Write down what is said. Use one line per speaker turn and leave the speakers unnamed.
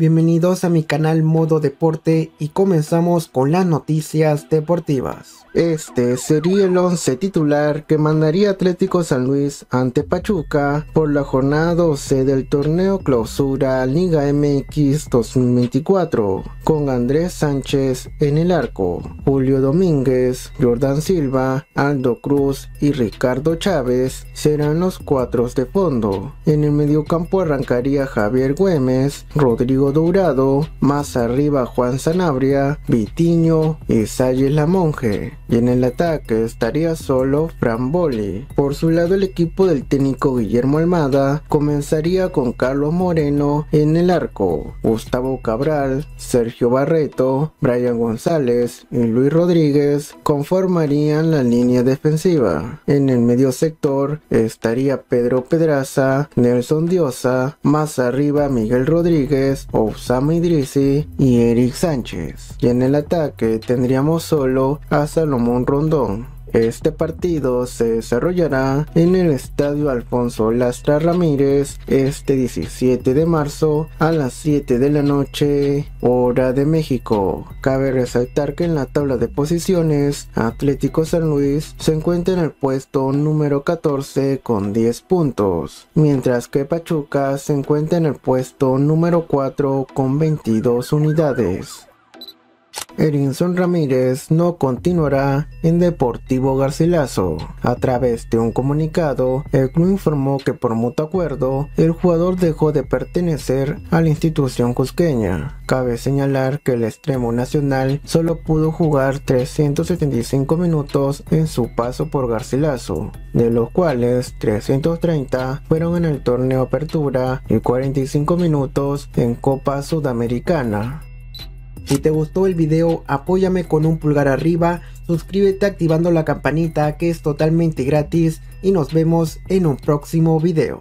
bienvenidos a mi canal Modo Deporte y comenzamos con las noticias deportivas. Este sería el 11 titular que mandaría Atlético San Luis ante Pachuca por la jornada 12 del torneo clausura Liga MX 2024, con Andrés Sánchez en el arco, Julio Domínguez, Jordan Silva, Aldo Cruz y Ricardo Chávez serán los cuatro de fondo. En el mediocampo arrancaría Javier Güemes, Rodrigo Dourado, más arriba Juan Sanabria, Vitiño y Salles La Monje y en el ataque estaría solo Fran Boli. Por su lado el equipo del técnico Guillermo Almada comenzaría con Carlos Moreno en el arco, Gustavo Cabral, Sergio Barreto, Brian González y Luis Rodríguez conformarían la línea defensiva. En el medio sector estaría Pedro Pedraza, Nelson Diosa, más arriba Miguel Rodríguez, Osama Idrisi y Eric Sánchez. Y en el ataque tendríamos solo a Salomón Rondón. Este partido se desarrollará en el Estadio Alfonso Lastra Ramírez este 17 de marzo a las 7 de la noche, hora de México. Cabe resaltar que en la tabla de posiciones, Atlético San Luis se encuentra en el puesto número 14 con 10 puntos, mientras que Pachuca se encuentra en el puesto número 4 con 22 unidades. Erinson Ramírez no continuará en Deportivo Garcilaso. A través de un comunicado, el club informó que por mutuo acuerdo, el jugador dejó de pertenecer a la institución cusqueña. Cabe señalar que el extremo nacional solo pudo jugar 375 minutos en su paso por Garcilaso, de los cuales 330 fueron en el torneo Apertura y 45 minutos en Copa Sudamericana. Si te gustó el video, apóyame con un pulgar arriba, suscríbete activando la campanita que es totalmente gratis y nos vemos en un próximo video.